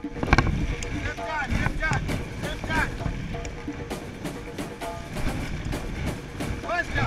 Шептать. Васька!